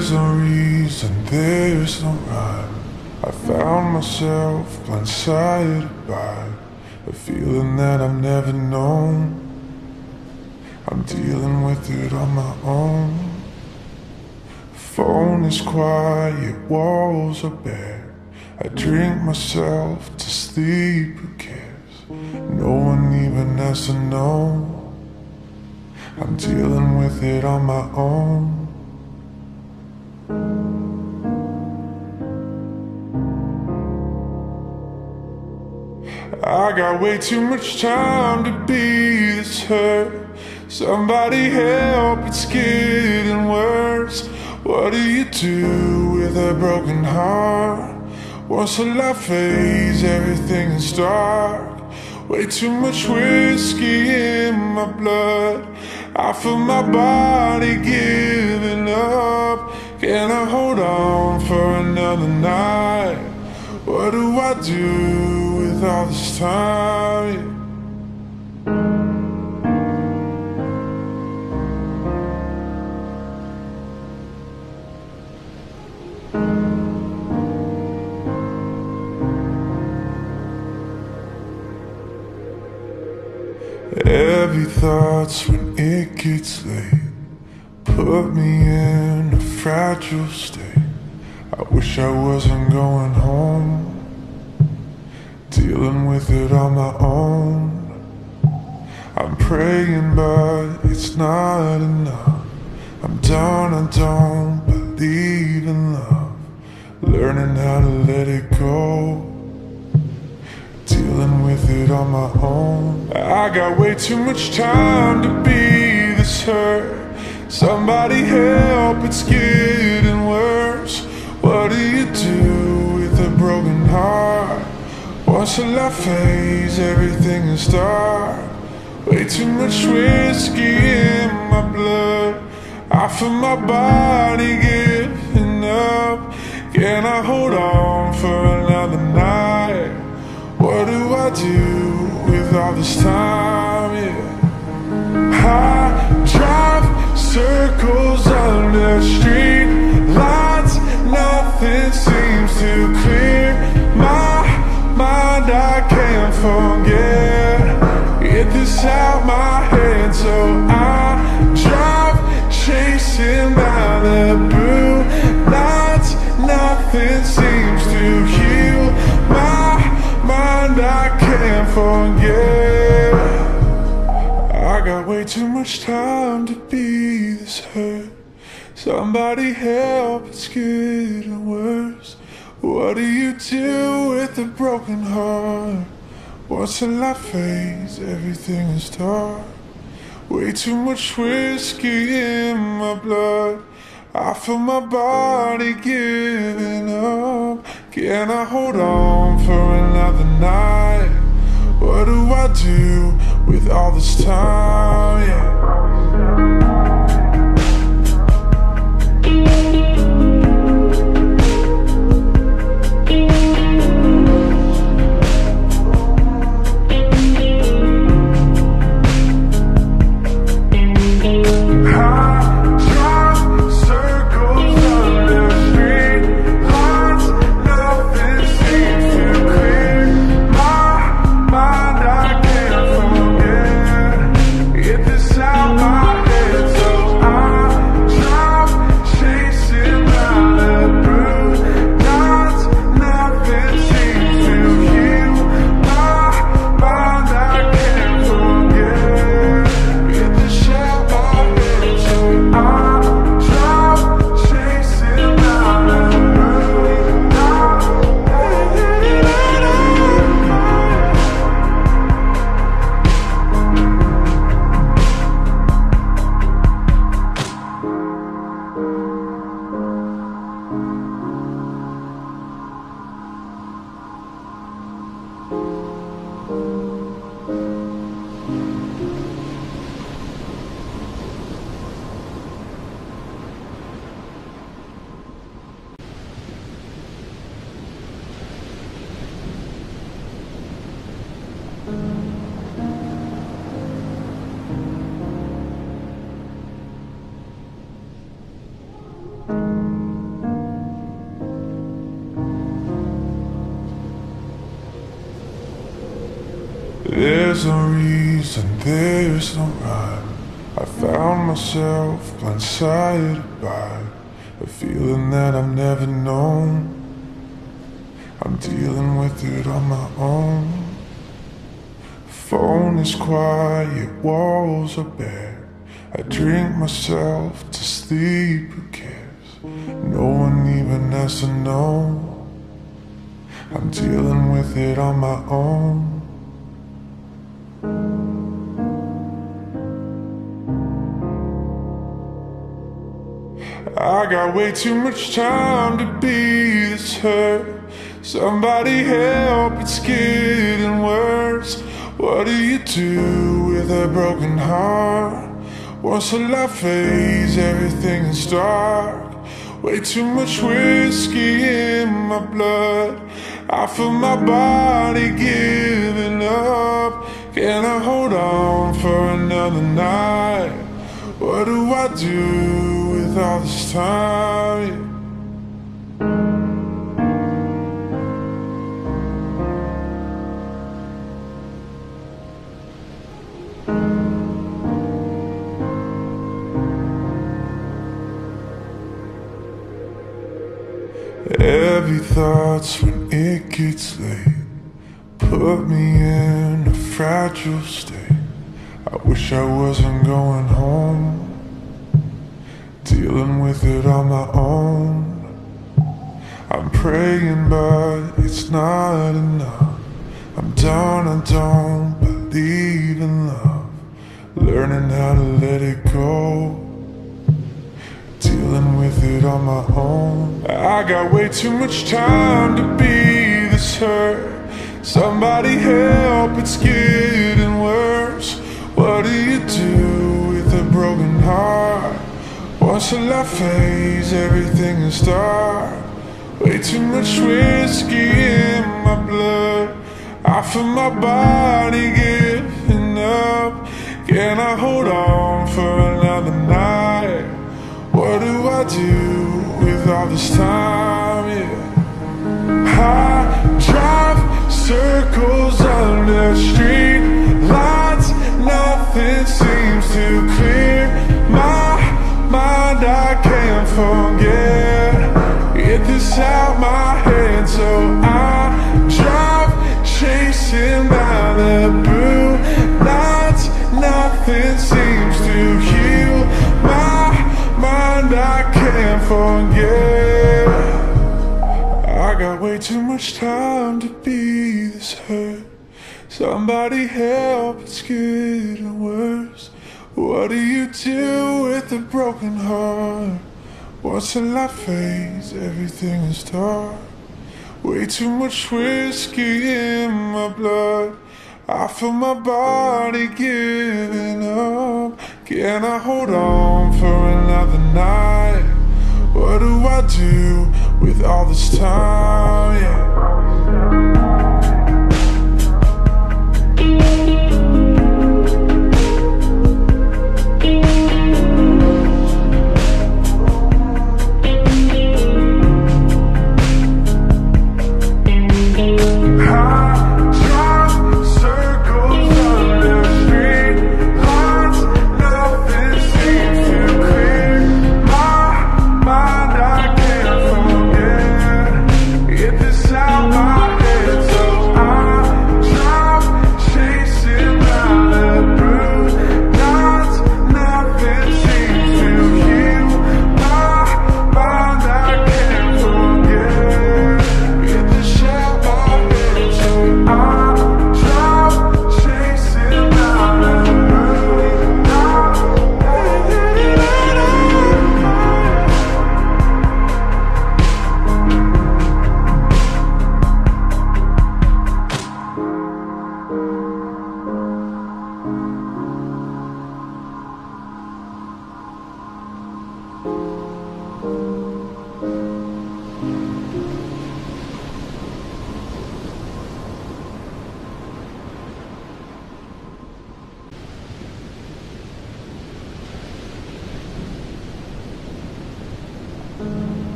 There's no reason, there's no rhyme. I found myself blindsided by a feeling that I've never known. I'm dealing with it on my own. Phone is quiet, walls are bare. I drink myself to sleep, who cares? No one even has to know. I'm dealing with it on my own. I got way too much time to be this hurt. Somebody help, it's getting worse. What do you do with a broken heart? Once the light fades, everything is dark. Way too much whiskey in my blood. I feel my body giving up. Can I hold on for another night? What do I do with all this time? Heavy thoughts when it gets late Put me in a fragile state I wish I wasn't going home praying but it's not enough. I'm done, I don't believe in love. Learning how to let it go. Dealing with it on my own. I got way too much time to be this hurt. Somebody help, it's getting worse. What do you do with a broken heart? Once the light fades, everything is dark Way too much whiskey in my blood I feel my body giving up Can I hold on for another night? What do I do with all this time? Yeah. I drive circles under street lights. Nothing seems to clear my mind. I can't forget. Out my head, so I drive chasing Malibu lights. Nothing seems to heal my mind. I can't forget. I got way too much time to be this hurt. Somebody help, it's getting worse. What do you do with a broken heart? Once the light fades, everything is dark. Way too much whiskey in my blood. I feel my body giving up. Can I hold on for another night? What do I do with all this time? Yeah. Walls are bare. I drink myself to sleep, who cares? No one even has to know. I'm dealing with it on my own. I got way too much time to be this hurt. Somebody help, it's getting worse. What do you do with a broken heart? Once the light fades, everything is dark. Way too much whiskey in my blood. I feel my body giving up. Can I hold on for another night? What do I do with all this time? Thoughts when it gets late. Put me in a fragile state. I wish I wasn't going home. Dealing with it on my own. I'm praying but it's not enough. I'm down, I don't believe in love. Learning how to let it go Dealing with it on my own. I got way too much time to be this hurt. Somebody help, it's getting worse. What do you do with a broken heart? Once the light fades, everything is dark Way too much whiskey in my blood. I feel my body giving up. Can I hold on for another night? What do I do with all this time? Yeah. I drive circles under the street lights. Nothing seems to clear my mind. I can't forget. Get this out my head, so I drive chasing can't forget I got way too much time to be this hurt. Somebody help, it's getting worse. What do you do with a broken heart? Once the light fades, everything is dark. Way too much whiskey in my blood. I feel my body giving up. Can I hold on for another night? What do I do with all this time? Yeah. I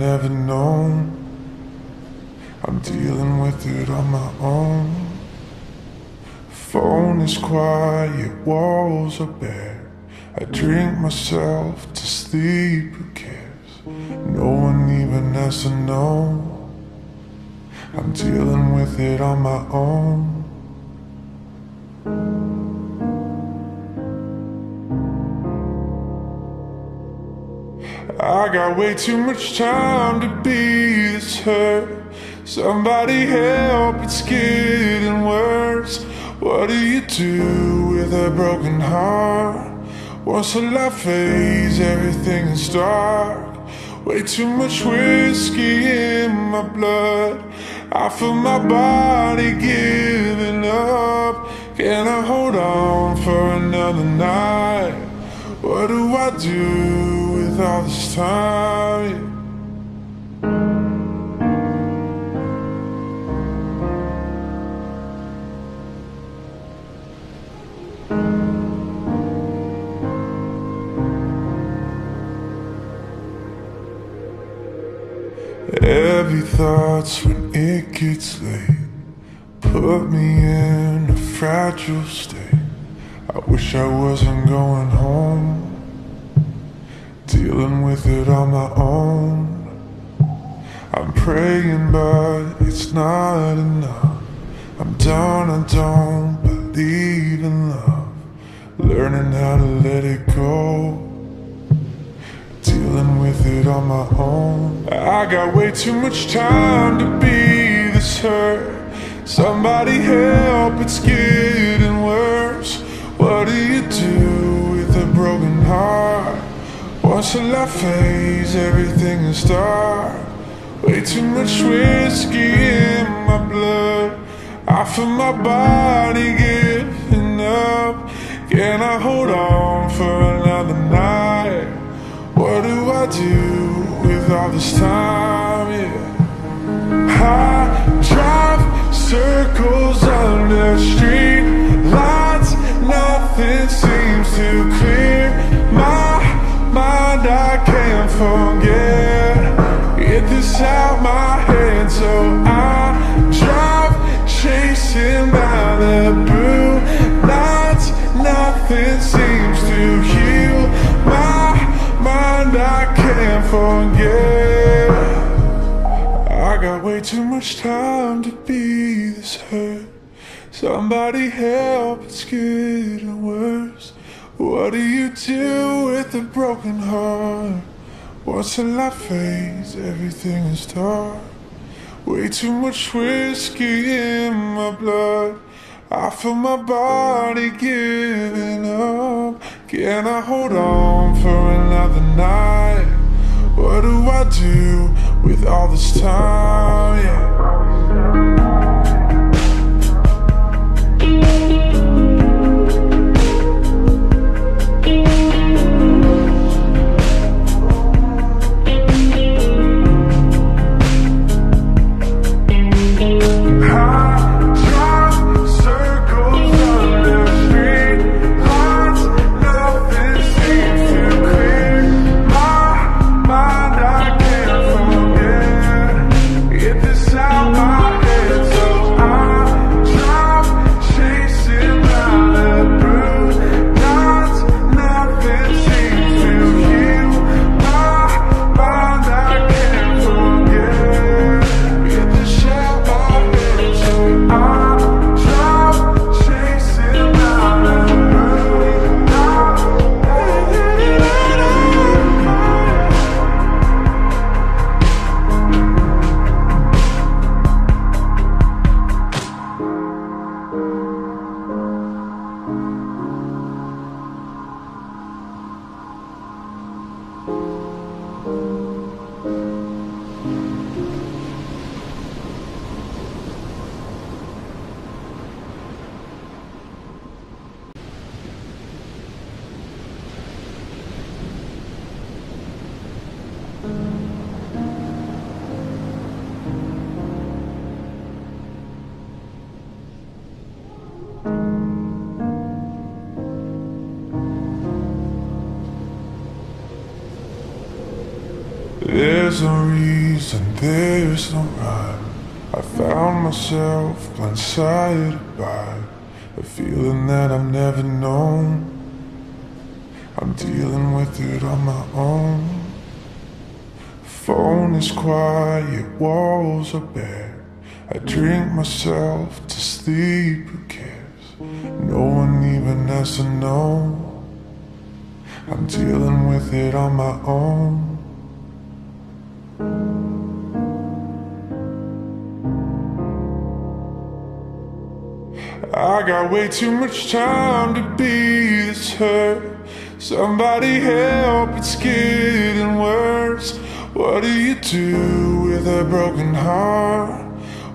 never known. I'm dealing with it on my own. Phone is quiet, walls are bare. I drink myself to sleep, who cares? No one even has to know. I'm dealing with it on my own. I got way too much time to be this hurt. Somebody help, it's getting worse. What do you do with a broken heart? Once the light fades, everything is dark. Way too much whiskey in my blood. I feel my body giving up. Can I hold on for another night? What do I do all this time? Heavy thoughts when it gets late. Put me in a fragile state. I wish I wasn't going home Dealing with it on my own. I'm praying but it's not enough. I'm done, I don't believe in love. Learning how to let it go. Dealing with it on my own. I got way too much time to be this hurt. Somebody help, it's getting worse. What do you do with a broken heart? Once the light fades, everything is dark. Way too much whiskey in my blood. I feel my body giving up. Can I hold on for another night? What do I do with all this time, yeah. I drive circles under street. Lights Nothing seems to clear my mind I can't forget. Get this out my head so I drive chasing Malibu Nights, nothing seems to heal my mind I can't forget. I got way too much time to be this hurt. Somebody help, it's getting worse What do you do with a broken heart? Once the light fades, everything is dark Way too much whiskey in my blood I feel my body giving up Can I hold on for another night? What do I do with all this time? Yeah. There's no reason, there's no rhyme. I found myself blindsided by a feeling that I've never known. I'm dealing with it on my own. Phone is quiet, walls are bare. I drink myself to sleep, who cares? No one even has to know. I'm dealing with it on my own. I got way too much time to be this hurt. Somebody help, it's getting worse. What do you do with a broken heart?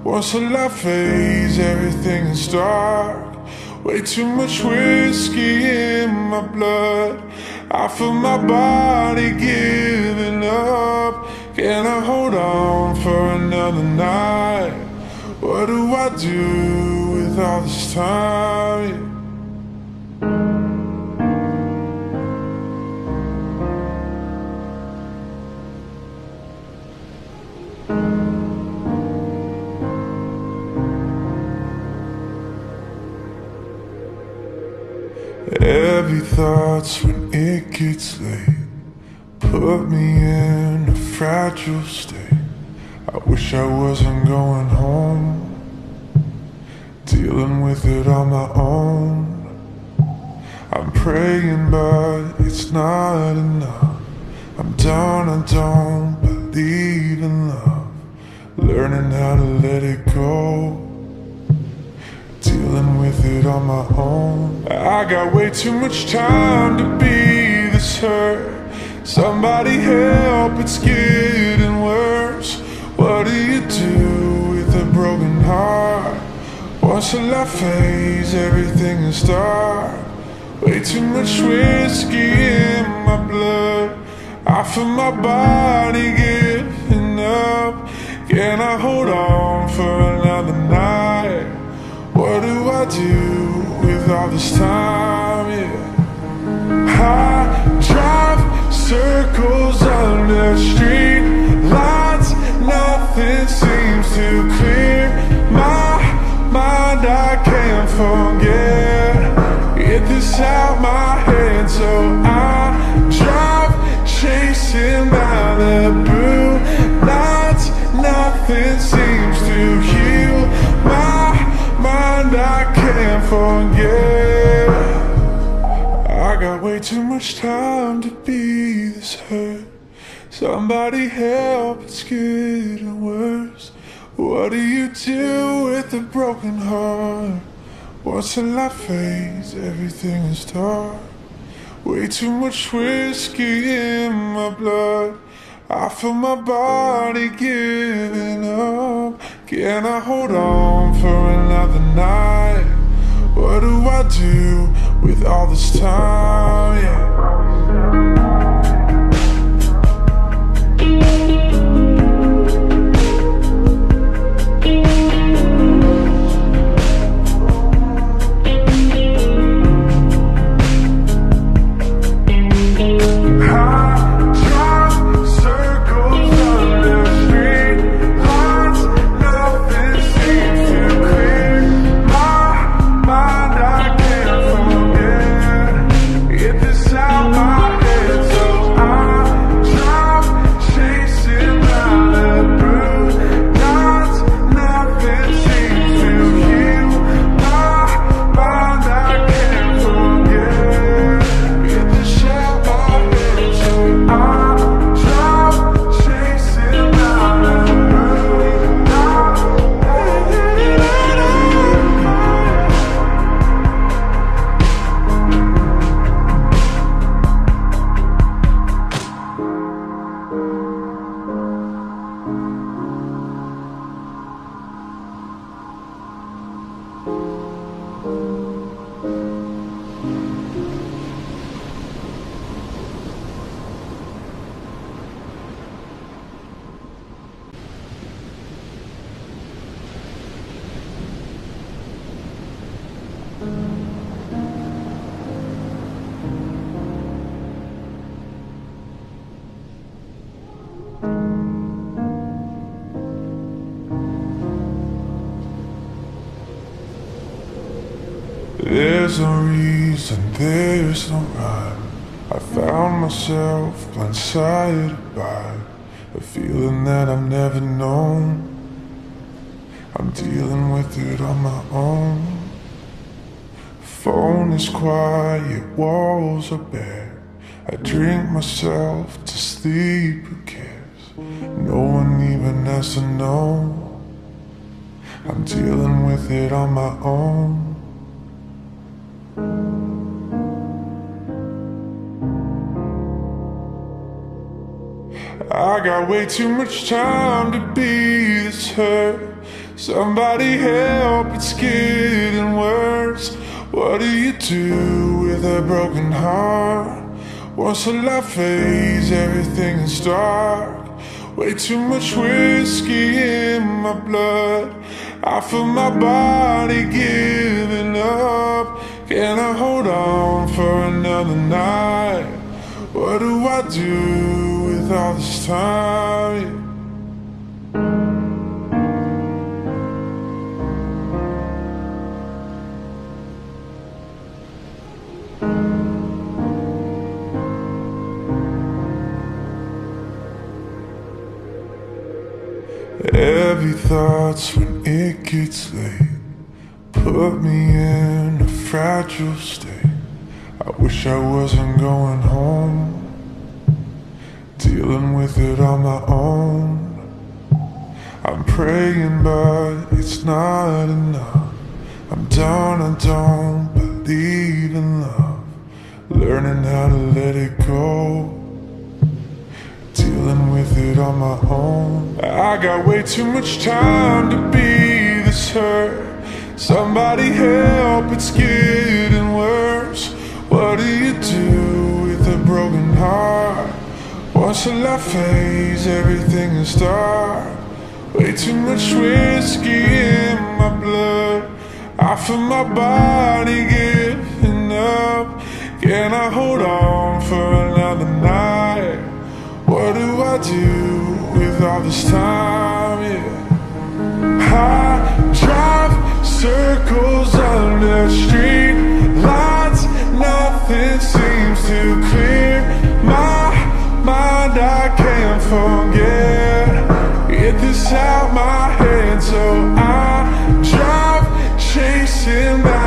Once the light fades, everything is dark. Way too much whiskey in my blood. I feel my body giving up. Can I hold on for another night? What do I do with all this time? Heavy thoughts when it gets late Put me in a fragile state I wish I wasn't going home on my own. I'm praying but it's not enough. I'm done, I don't believe in love. Learning how to let it go. Dealing with it on my own. I got way too much time to be this hurt. Somebody help, it's getting worse. What do you do with a broken heart? Once the light fades, everything is dark Way too much whiskey in my blood I feel my body giving up Can I hold on for another night? What do I do with all this time? Yeah. I drive circles under street lights. Nothing forget. Get this out my head, so I drive chasing Malibu nights. Nothing seems to heal my mind I can't forget I got way too much time to be this hurt Somebody help, it's getting worse What do you do with a broken heart? Once the light fades, everything is dark Way too much whiskey in my blood I feel my body giving up Can I hold on for another night? What do I do with all this time? Yeah. Walls are bare. I drink myself to sleep, who cares? No one even has to know. I'm dealing with it on my own. I got way too much time to be this hurt. Somebody help, it's getting worse. What do you do with a broken heart? Once a life phase, everything is dark. Way too much whiskey in my blood. I feel my body giving up. Can I hold on for another night? What do I do with all this time? Thoughts when it gets late. Put me in a fragile state. I wish I wasn't going home. Dealing with it on my own. I'm praying but it's not enough. I'm down, I don't believe in love. Learning how to let it go Dealing with it on my own. I got way too much time to be this hurt. Somebody help, it's getting worse. What do you do with a broken heart? Once a life phase, everything is dark. Way too much whiskey in my blood. I feel my body giving up. Can I hold on for another night? What do I do with all this time? Yeah. I drive circles under street lights Nothing seems to clear my mind I can't forget Get this out my head so I drive chasing Malibu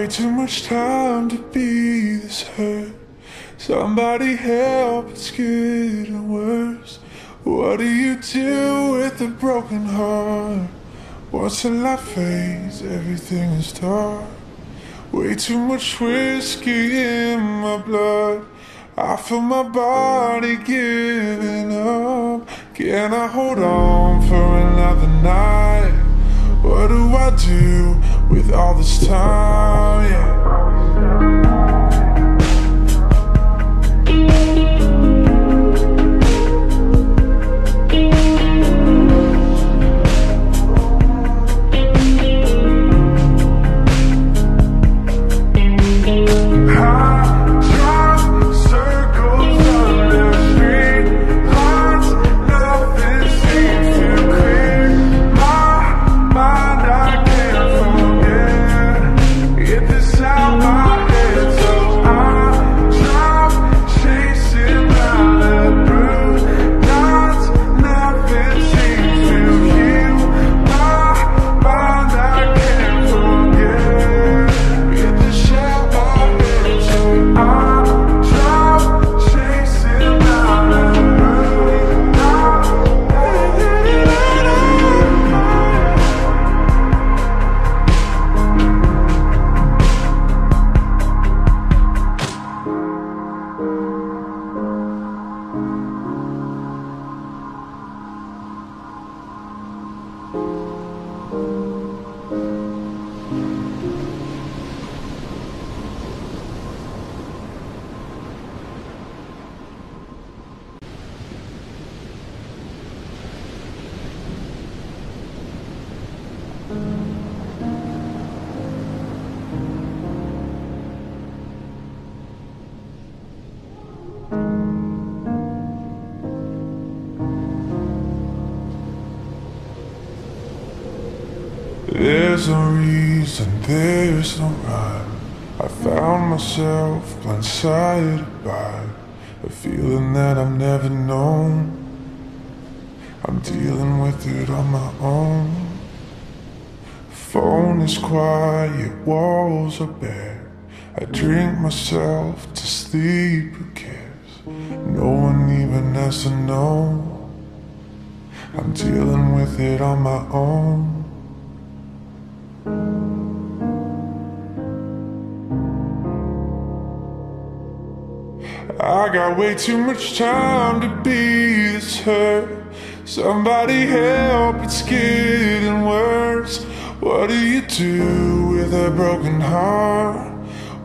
way too much time to be this hurt. Somebody help, it's getting worse. What do you do with a broken heart? Once a life phase, everything is dark. Way too much whiskey in my blood. I feel my body giving up. Can I hold on for another night? What do I do with all this time? Yeah. Walls are bare. I drink myself to sleep, who cares? No one even has to know. I'm dealing with it on my own. I got way too much time to be this hurt. Somebody help, it's getting worse. What do you do with a broken heart?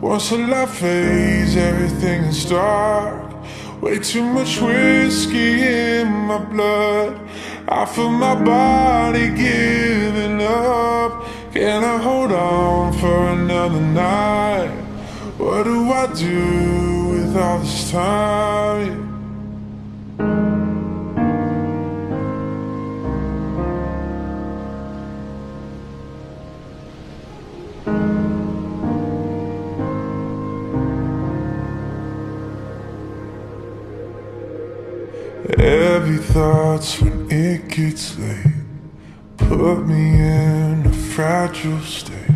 Once the light fades, everything is dark. Way too much whiskey in my blood. I feel my body giving up. Can I hold on for another night? What do I do with all this time? Heavy thoughts when it gets late Put me in a fragile state.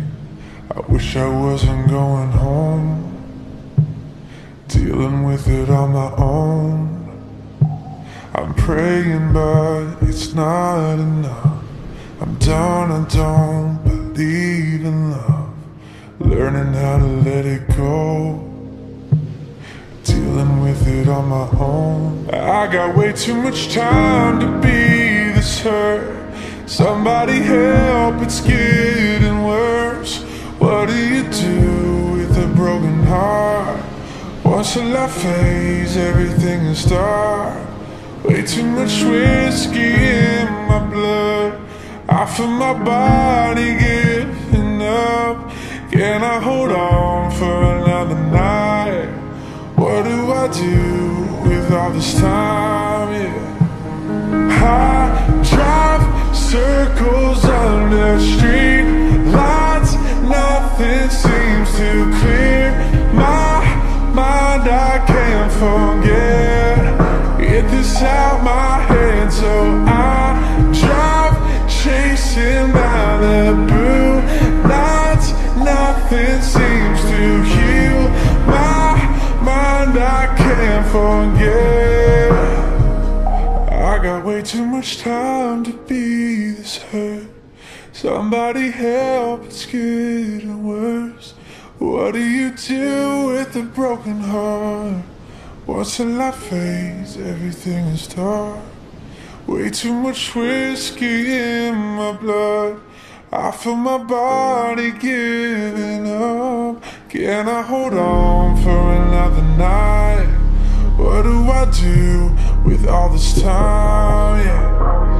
I wish I wasn't going home Dealing with it on my own. I'm praying but it's not enough. I'm done, I don't believe in love. Learning how to let it go Dealing with it on my own. I got way too much time to be this hurt. Somebody help, it's getting worse. What do you do with a broken heart? Once the light fades, everything is dark. Way too much whiskey in my blood. I feel my body giving up. Can I hold on for another night? What do I do with all this time? Yeah. I drive circles under the street lights Nothing seems to clear my mind I can't forget Get this out my head so I drive chasing Malibu Nights, nothing forget. I got way too much time to be this hurt. Somebody help, it's getting worse. What do you do with a broken heart? Once the light fades, everything is dark. Way too much whiskey in my blood. I feel my body giving up. Can I hold on for another night? What do I do with all this time? Yeah.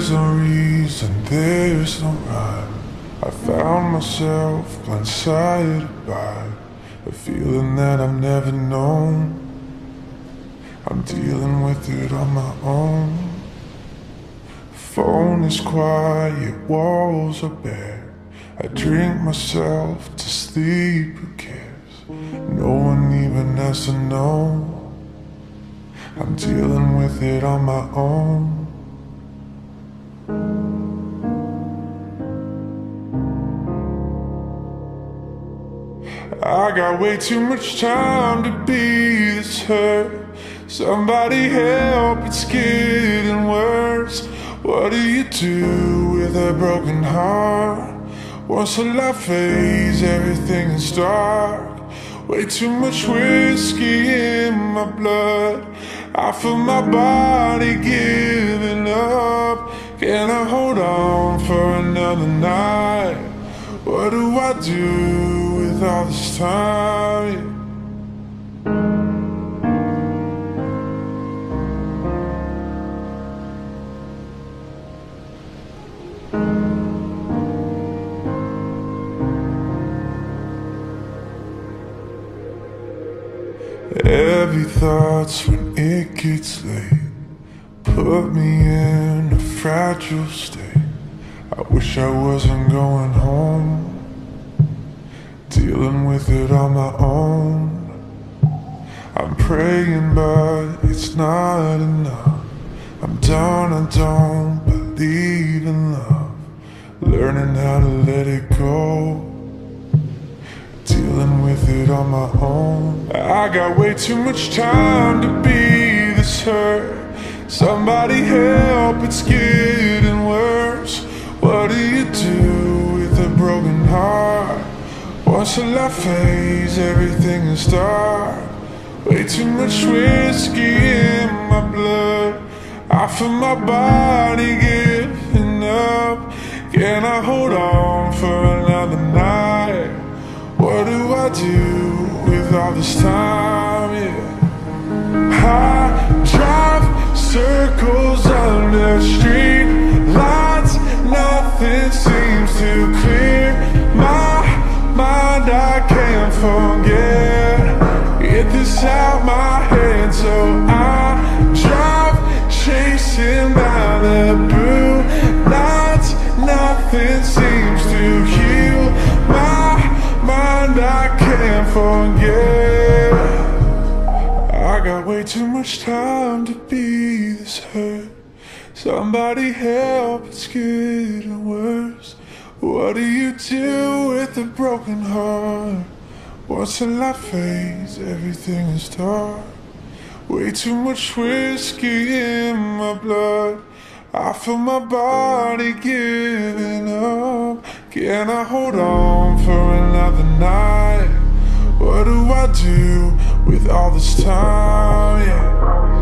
There's no reason, there's no rhyme. I found myself blindsided by a feeling that I've never known. I'm dealing with it on my own. Phone is quiet, walls are bare. I drink myself to sleep, who cares? No one even has to know. I'm dealing with it on my own. I got way too much time to be this hurt. Somebody help, it's getting worse. What do you do with a broken heart? Once a life fades, everything is dark. Way too much whiskey in my blood. I feel my body giving up. Can I hold on for another night? What do I do with all this time? Every thoughts when it gets late Put me in a fragile state I wish I wasn't going home it on my own. I'm praying but it's not enough. I'm done, I don't believe in love. Learning how to let it go. Dealing with it on my own. I got way too much time to be this hurt. Somebody help, it's getting worse. What do you do with a broken heart? Once a life fades, everything is dark. Way too much whiskey in my blood. I feel my body giving up. Can I hold on for another night? What do I do with all this time, yeah. I drive circles under street. Lights Nothing seems to clear mind I can't forget. Get this out my head so I drive chasing Malibu Nights, nothing seems to heal my mind I can't forget. I got way too much time to be this hurt. Somebody help, it's getting worse What do you do with a broken heart? Once a life fades, everything is dark Way too much whiskey in my blood I feel my body giving up Can I hold on for another night? What do I do with all this time? Yeah.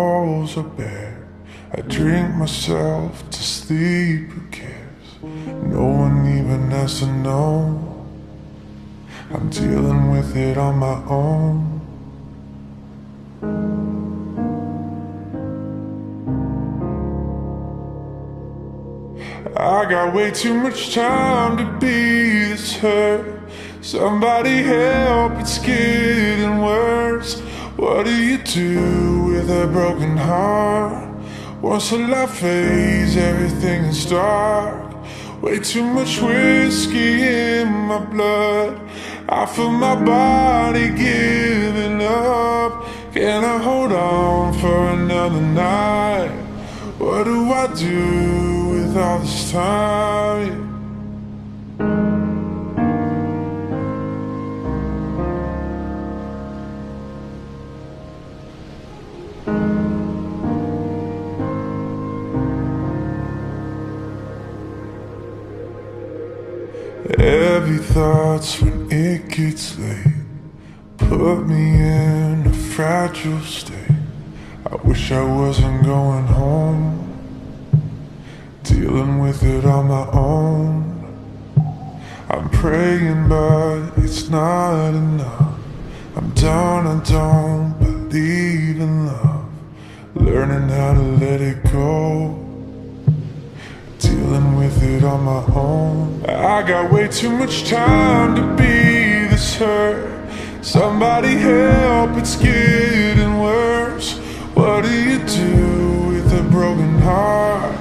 Walls are bare. I drink myself to sleep, who cares? No one even has to know. I'm dealing with it on my own. I got way too much time to be this hurt. Somebody help, it's getting worse. What do you do with a broken heart? Once the light fades, everything is dark. Way too much whiskey in my blood. I feel my body giving up. Can I hold on for another night? What do I do with all this time? Thoughts when it gets late. Put me in a fragile state. I wish I wasn't going home. Dealing with it on my own. I'm praying but it's not enough. I'm down, I don't believe in love. Learning how to let it go Dealing with it on my own. I got way too much time to be this hurt. Somebody help, it's getting worse. What do you do with a broken heart?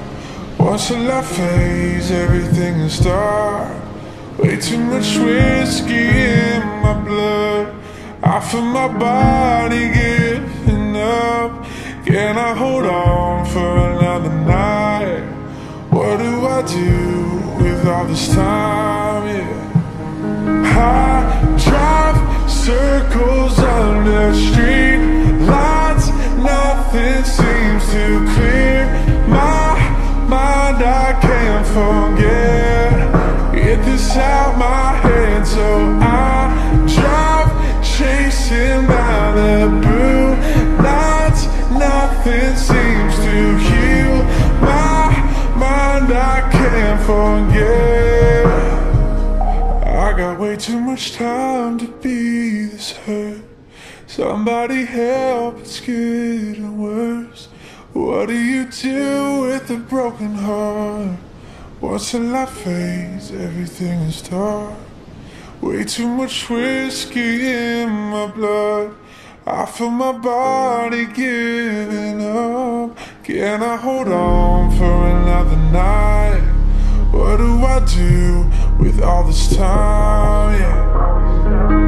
Once the light fades, everything is dark Way too much whiskey in my blood. I feel my body giving up. Can I hold on for another night? What do I do with all this time? Yeah. I drive circles under street lights Nothing seems to clear my mind I can't forget Get this out my head so I drive chasing by the blue lights Nothing seems Can't forget. I got way too much time to be this hurt. Somebody help, it's getting worse. What do you do with a broken heart? Once the light fades, everything is dark. Way too much whiskey in my blood. I feel my body giving up. Can I hold on for another night? What do I do with all this time? Yeah.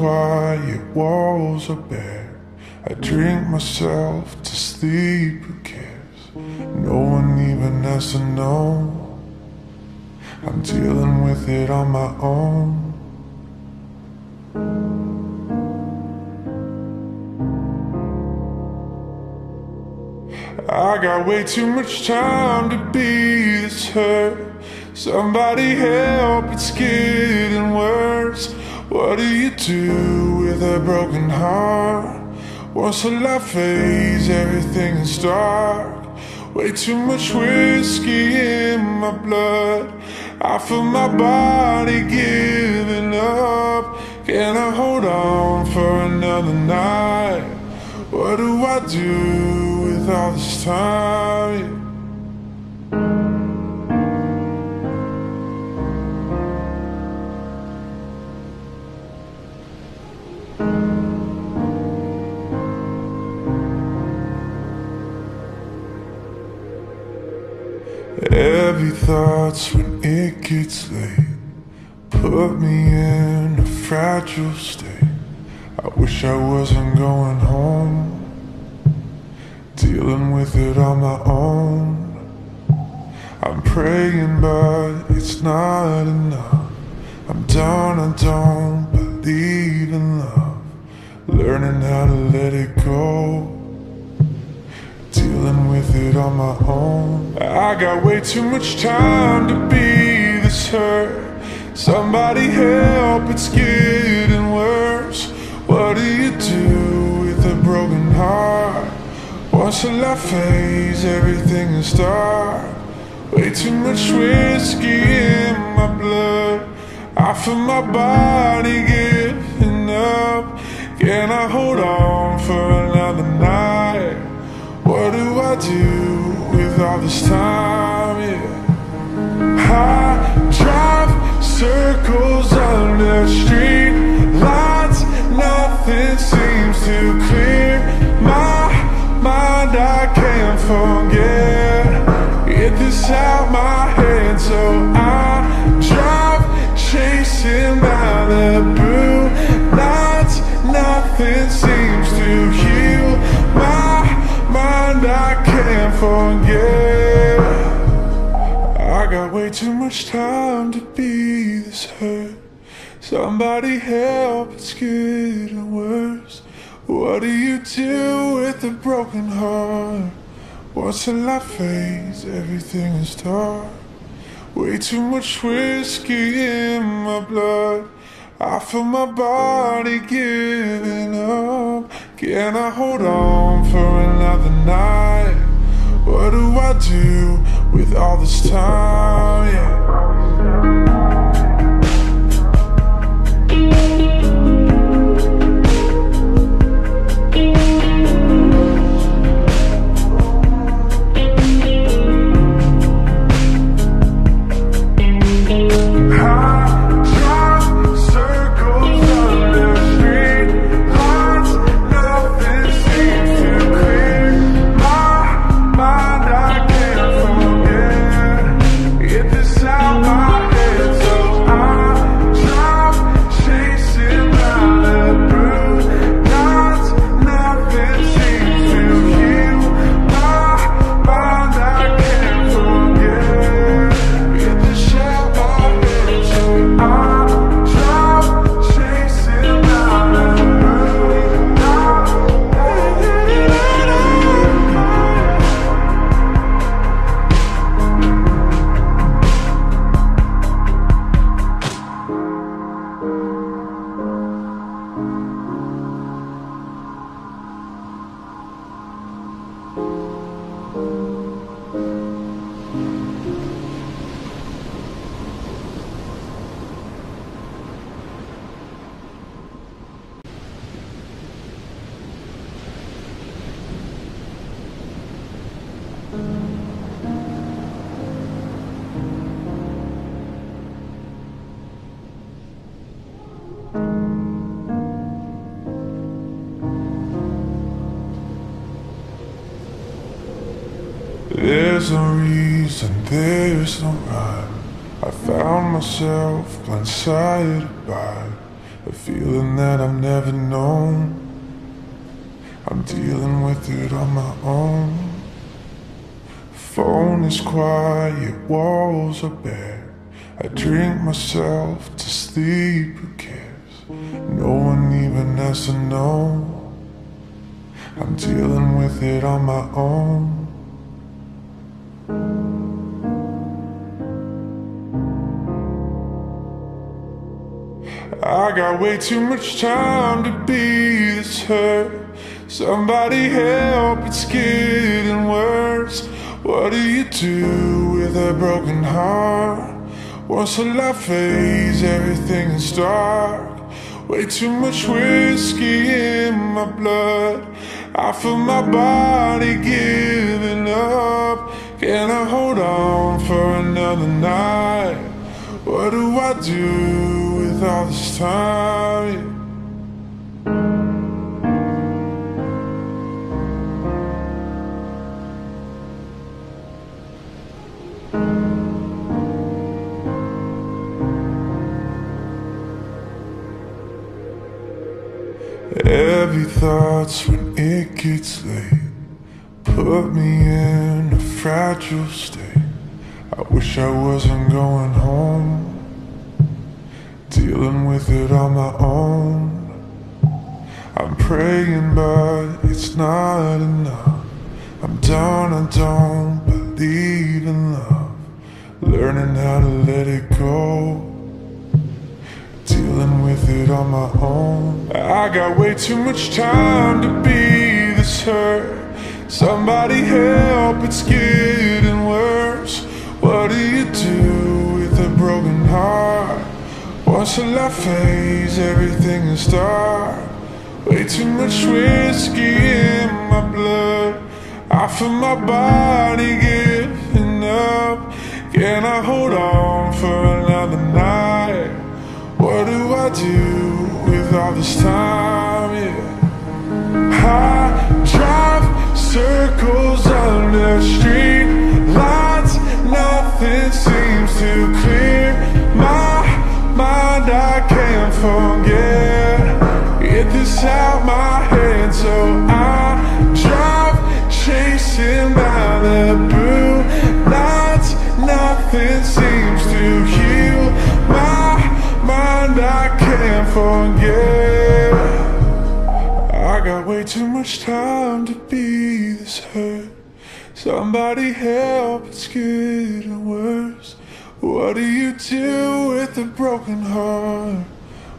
Quiet, walls are bare. I drink myself to sleep, who cares? No one even has to know. I'm dealing with it on my own. I got way too much time to be this hurt. Somebody help, it's getting worse. What do you do with a broken heart? Once the light fades, everything is dark. Way too much whiskey in my blood. I feel my body giving up. Can I hold on for another night? What do I do with all this time? Heavy thoughts when it gets late? Put me in a fragile state. I wish I wasn't going home. Dealing with it on my own. I'm praying but it's not enough. I'm done, I don't believe in love. Learning how to let it go Dealing with it on my own. I got way too much time to be this hurt. Somebody help, it's getting worse. What do you do with a broken heart? Once the light fades, everything is dark. Way too much whiskey in my blood. I feel my body giving up. Can I hold on for another night? What do I do with all this time? Yeah. I drive circles under the street lights. Nothing seems to clear my mind. I can't forget. Get this out my head, so I drive chasing Malibu nights. Nothing seems to heal forget. I got way too much time to be this hurt. Somebody help, it's getting worse. What do you do with a broken heart? Once the light fades, everything is dark. Way too much whiskey in my blood. I feel my body giving up. Can I hold on for another night? What do I do with all this time? Yeah. There's no reason, there's no rhyme. I found myself blindsided by a feeling that I've never known. I'm dealing with it on my own. Phone is quiet, walls are bare. I drink myself to sleep, who cares? No one even has to know. I'm dealing with it on my own. I got way too much time to be this hurt. Somebody help, it's getting worse. What do you do with a broken heart? Once a life fades, everything is dark. Way too much whiskey in my blood. I feel my body giving up. Can I hold on for another night? What do I do all this time? Heavy thoughts when it gets late Put me in a fragile state I wish I wasn't going home on my own. I'm praying but it's not enough. I'm done, I don't believe in love. Learning how to let it go. Dealing with it on my own. I got way too much time to be this hurt. Somebody help, it's getting worse. What do you do with a broken heart? Once a life fades, everything is dark Way too much whiskey in my blood I feel my body giving up Can I hold on for another night? What do I do with all this time? Yeah. I drive circles under street lights. Nothing seems to clear my mind. I can't forget. Get this out my head, so I drive chasing Malibu nights. Nothing seems to heal my mind I can't forget I got way too much time to be this hurt Somebody help, it's getting worse What do you do with a broken heart?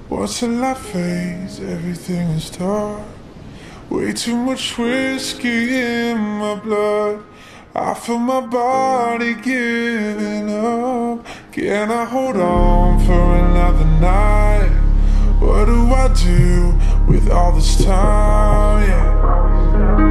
Once a life fades, everything is dark Way too much whiskey in my blood I feel my body giving up Can I hold on for another night? What do I do with all this time? Yeah.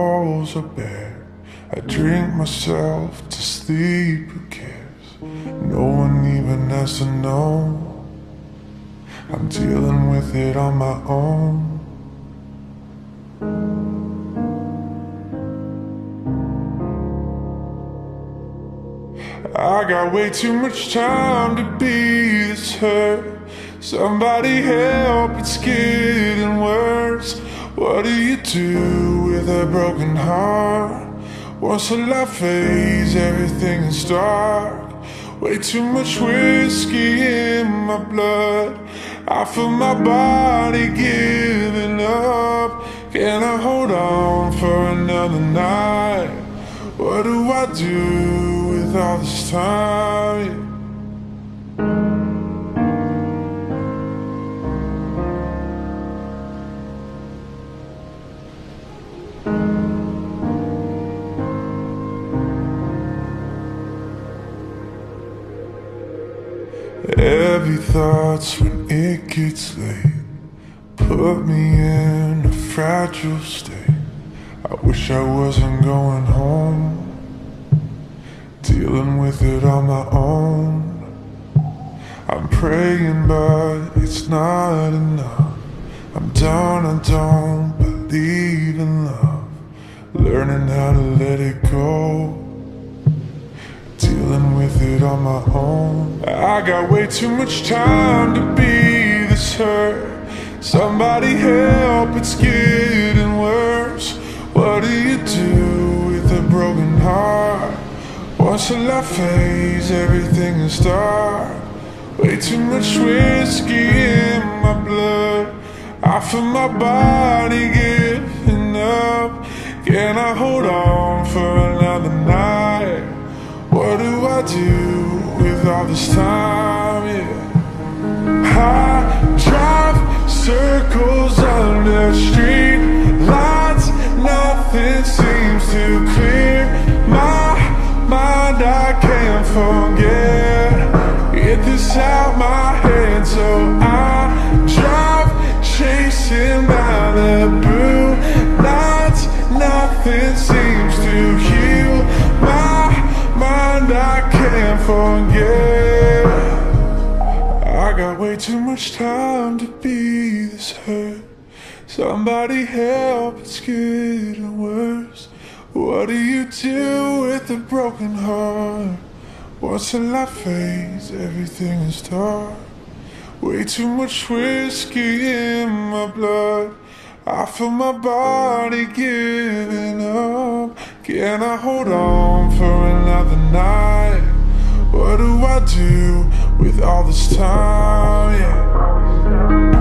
Walls are bare. I drink myself to sleep, who cares? No one even has to know. I'm dealing with it on my own. I got way too much time to be this hurt. Somebody help, it's getting worse. What do you do with a broken heart? Once the light fades, everything is dark. Way too much whiskey in my blood. I feel my body giving up. Can I hold on for another night? What do I do with all this time? Heavy thoughts when it gets late. Put me in a fragile state. I wish I wasn't going home. Dealing with it on my own. I'm praying but it's not enough. I'm down, I don't believe in love. Learning how to let it go Dealing with it on my own. I got way too much time to be this hurt. Somebody help, it's getting worse. What do you do with a broken heart? Once the light fades, everything is dark. Way too much whiskey in my blood. I feel my body giving up. Can I hold on for another night? What do I do with all this time? Yeah. I drive circles under the street lights Nothing seems to clear my mind I can't forget Get this out my head So I drive chasing Malibu Lights, nothing seems can't forget I got way too much time to be this hurt. Somebody help, it's getting worse. What do you do with a broken heart? Once the light fades, everything is dark. Way too much whiskey in my blood. I feel my body giving up. Can I hold on for another night? What do I do with all this time? Yeah.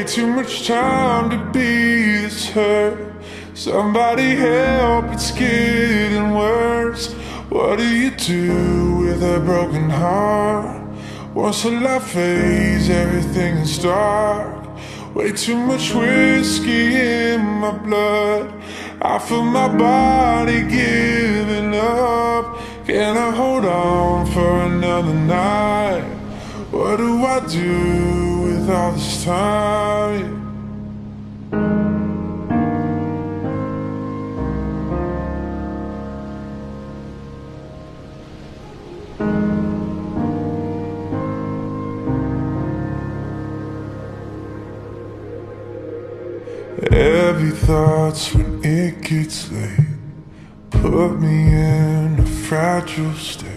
Way too much time to be this hurt. Somebody help, it's getting worse. What do you do with a broken heart? Once the light fades, everything is dark. Way too much whiskey in my blood. I feel my body giving up. Can I hold on for another night? What do I do all this time? Heavy thoughts when it gets late. Put me in a fragile state.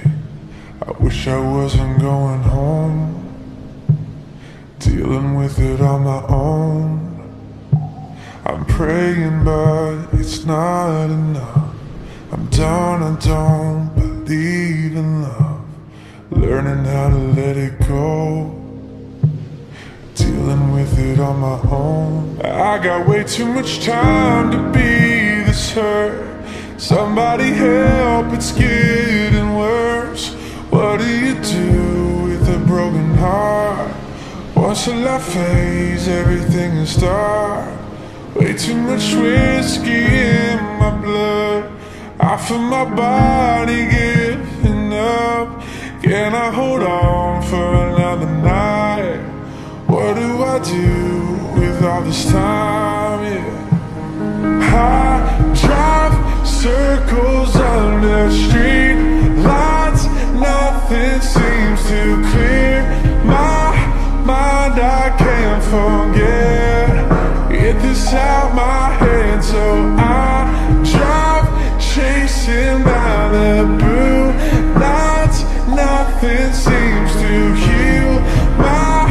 I wish I wasn't going home Dealing with it on my own. I'm praying but it's not enough. I'm done, I don't believe in love. Learning how to let it go. Dealing with it on my own. I got way too much time to be this hurt. Somebody help, it's getting worse. What do you do with a broken heart? Once the light fades, everything is dark Way too much whiskey in my blood I feel my body giving up Can I hold on for another night? What do I do with all this time? Yeah. I drive circles under street lights. Nothing seems forget. Get this out my head, so I drive chasing Malibu nights. Nothing seems to heal my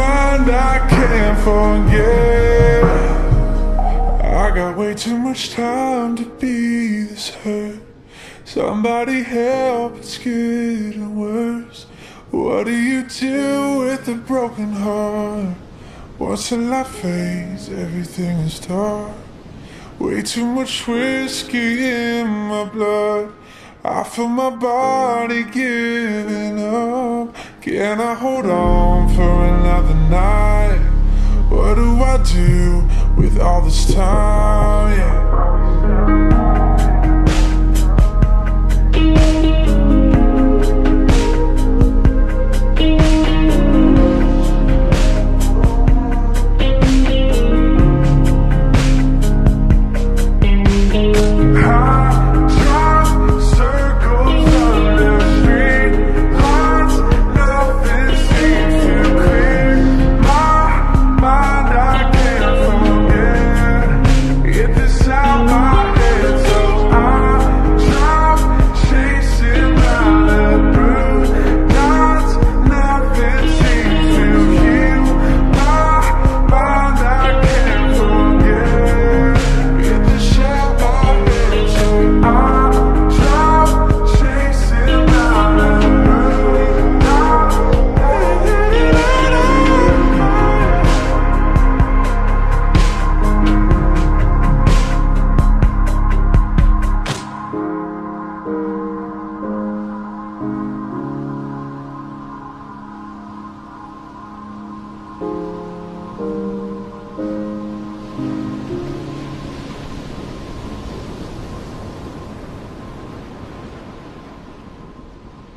mind I can't forget I got way too much time to be this hurt Somebody help, it's getting worse What do you do with a broken heart? The light fades, everything is dark Way too much whiskey in my blood I feel my body giving up Can I hold on for another night? What do I do with all this time? Yeah.